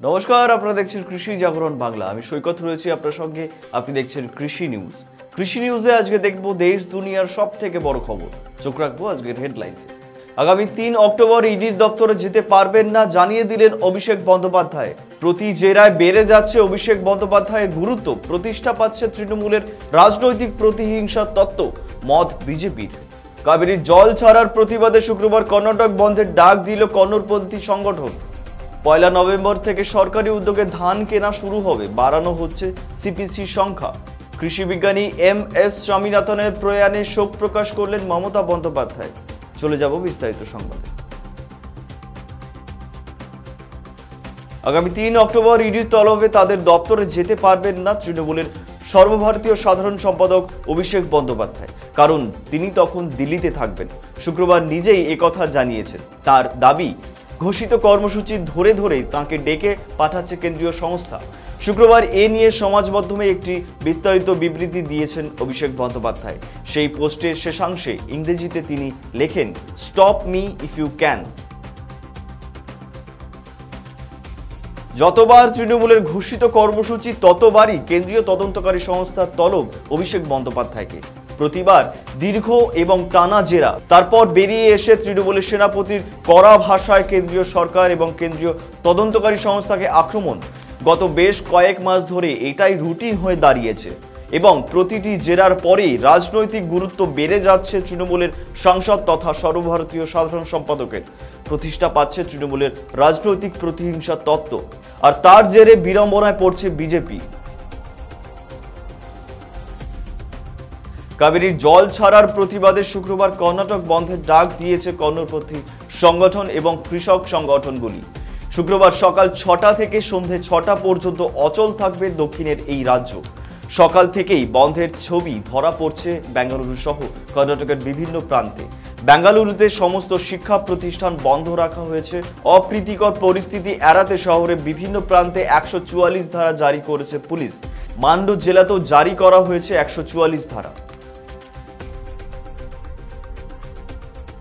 নমস্কার, আপনারা দেখছেন কৃষি জাগরণ বাংলা। আমি সৈকত রয়েছি আপনার সঙ্গে। আপনি দেখছেন কৃষি নিউজ। কৃষি নিউজে আজকে দেখব দেশ দুনিয়ার সব থেকে বড় খবর। চোখ রাখব আজকের হেডলাইন্সে আগামী তিন অক্টোবর ইডির দপ্তরে যেতে পারবেন না জানিয়ে দিলেন অভিষেক বন্দ্যোপাধ্যায়। প্রতি জেরায় বেড়ে যাচ্ছে অভিষেক বন্দ্যোপাধ্যায়ের গুরুত্ব। প্রতিষ্ঠা পাচ্ছে তৃণমূলের রাজনৈতিক প্রতিহিংসার তত্ত্ব, মত বিজেপির। কাবেরীর জল ছাড়ার প্রতিবাদে শুক্রবার কর্ণাটক বন্ধের ডাক দিল কন্নড়পন্থী সংগঠন। পয়লা নভেম্বর থেকে সরকারি উদ্যোগে ধান কেনা শুরু হবে। বাড়ানো হচ্ছে সিপিসি সংখ্যা। কৃষি বিজ্ঞানী এম এস স্বামীনাথনের প্রয়াণে শোক প্রকাশ করলেন মমতা বন্দ্যোপাধ্যায়। চলে যাব বিস্তারিত সংবাদে। আগামী তিন অক্টোবর ইডির তলবে তাদের দপ্তরে যেতে পারবেন না তৃণমূলের সর্বভারতীয় সাধারণ সম্পাদক অভিষেক বন্দ্যোপাধ্যায়। কারণ তিনি তখন দিল্লিতে থাকবেন। শুক্রবার নিজেই একথা জানিয়েছেন। তার দাবি ঘোষিত কর্মসূচি ধরে ধরেই তাকে ডেকে পাঠাচ্ছে কেন্দ্রীয় সংস্থা। শুক্রবার এ নিয়ে সমাজ মাধ্যমে একটি বিস্তারিত বিবৃতি দিয়েছেন অভিষেক বন্দ্যোপাধ্যায়। সেই পোস্টের শেষাংশে ইংরেজিতে তিনি লেখেন stop me if you can যতবার তৃণমূলের ঘোষিত কর্মসূচি, ততবারই কেন্দ্রীয় তদন্তকারী সংস্থার তলব অভিষেক বন্দ্যোপাধ্যায়কে। প্রতিবার দীর্ঘ এবং টানা জেরা। তারপর বেরিয়ে এসে তৃণমূলের সেনাপতির কড়া ভাষায় কেন্দ্রীয় সরকার এবং কেন্দ্রীয় তদন্তকারী সংস্থাকে আক্রমণ। গত বেশ কয়েক মাস ধরে এটাই রুটিন হয়ে দাঁড়িয়েছে এবং প্রতিটি জেরার পরেই রাজনৈতিক গুরুত্ব বেড়ে যাচ্ছে তৃণমূলের সাংসদ তথা সর্বভারতীয় সাধারণ সম্পাদকের। প্রতিষ্ঠা পাচ্ছে তৃণমূলের রাজনৈতিক প্রতিহিংসা তত্ত্ব। আর তার জেরে বিড়ম্বনায় পড়ছে বিজেপি। কাবেরীর জল ছাড়ার প্রতিবাদে শুক্রবার কর্ণাটক বন্ধের ডাক দিয়েছে কর্ণপন্থী সংগঠন এবং কৃষক সংগঠনগুলি। শুক্রবার সকাল ছটা থেকে সন্ধে ছটা পর্যন্ত অচল থাকবে দক্ষিণের এই রাজ্য। সকাল থেকেই বন্ধের ছবি ধরা পড়ছে বেঙ্গালুরু সহ কর্ণাটকের বিভিন্ন প্রান্তে। বেঙ্গালুরুতে সমস্ত শিক্ষা প্রতিষ্ঠান বন্ধ রাখা হয়েছে। অপ্রীতিকর পরিস্থিতি এড়াতে শহরের বিভিন্ন প্রান্তে একশো চুয়াল্লিশ ধারা জারি করেছে পুলিশ। মান্ডু জেলাতেও জারি করা হয়েছে একশো চুয়াল্লিশ ধারা।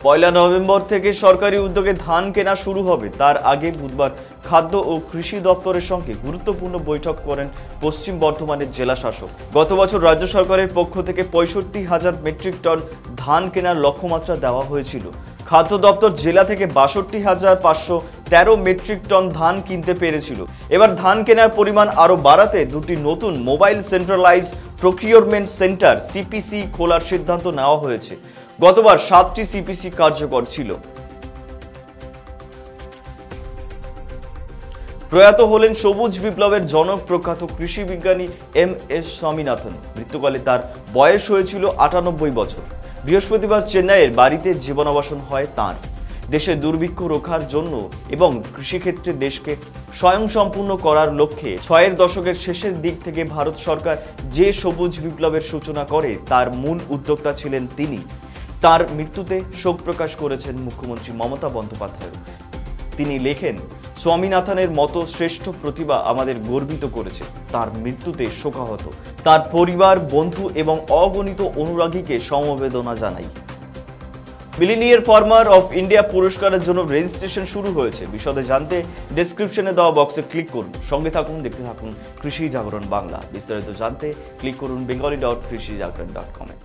পয়লা নভেম্বর থেকে সরকারি উদ্যোগে ধান কেনা শুরু হবে। তার আগে বুধবার খাদ্য ও কৃষি দপ্তরের সঙ্গে গুরুত্বপূর্ণ বৈঠক করেন পশ্চিম বর্ধমানের জেলা শাসক। গত বছর রাজ্য সরকারের পক্ষ থেকে পঁয়ষট্টি হাজার মেট্রিক টন ধান কেনার লক্ষ্যমাত্রা দেওয়া হয়েছিল। খাদ্য দপ্তর জেলা থেকে বাষট্টি হাজার পাঁচশো তেরো মেট্রিক টন ধান কিনতে পেরেছিল। এবার ধান কেনার পরিমাণ আরও বাড়াতে দুটি নতুন mobile centralise procurement centre, CPC, খোলার সিদ্ধান্ত নেওয়া হয়েছে। গতবার সাতটি সিপিসি কার্যকর ছিল। প্রয়াত হলেন সবুজ বিপ্লবের জনক প্রখ্যাত কৃষি বিজ্ঞানী এম এস স্বামীনাথন। মৃত্যুকালে তার বয়স হয়েছিল আটানব্বই বছর। বৃহস্পতিবার চেন্নাইয়ের বাড়িতে জীবনাবাসন হয় তাঁর। দেশে দুর্ভিক্ষ রোখার জন্য এবং কৃষিক্ষেত্রে দেশকে স্বয়ংসম্পূর্ণ করার লক্ষ্যে ছয়ের দশকের শেষের দিক থেকে ভারত সরকার যে সবুজ বিপ্লবের সূচনা করে, তার মূল উদ্যোক্তা ছিলেন তিনি। তার মৃত্যুতে শোক প্রকাশ করেছেন মুখ্যমন্ত্রী মমতা বন্দ্যোপাধ্যায় তিনি লেখেন, স্বামীনাথনের মতো শ্রেষ্ঠ প্রতিভা আমাদের গর্বিত করেছে। তার মৃত্যুতে শোকাহত। তার পরিবার, বন্ধু এবং অগণিত অনুরাগীকে সমবেদনা জানাই। মিলিনিয়ার ফার্মার অফ ইন্ডিয়া পুরস্কারের জন্য রেজিস্ট্রেশন শুরু হয়েছে। বিশদে জানতে ডেসক্রিপশনে দেওয়া বক্সে ক্লিক করুন। সঙ্গে থাকুন, দেখতে থাকুন কৃষি জাগরণ বাংলা। বিস্তারিত জানতে ক্লিক করুন বেঙ্গলি ডট কৃষি জাগরণ ডট কমে